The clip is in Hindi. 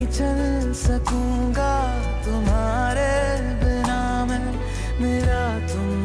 चल सकूँगा तुम्हारे बिना मैं मेरा तुम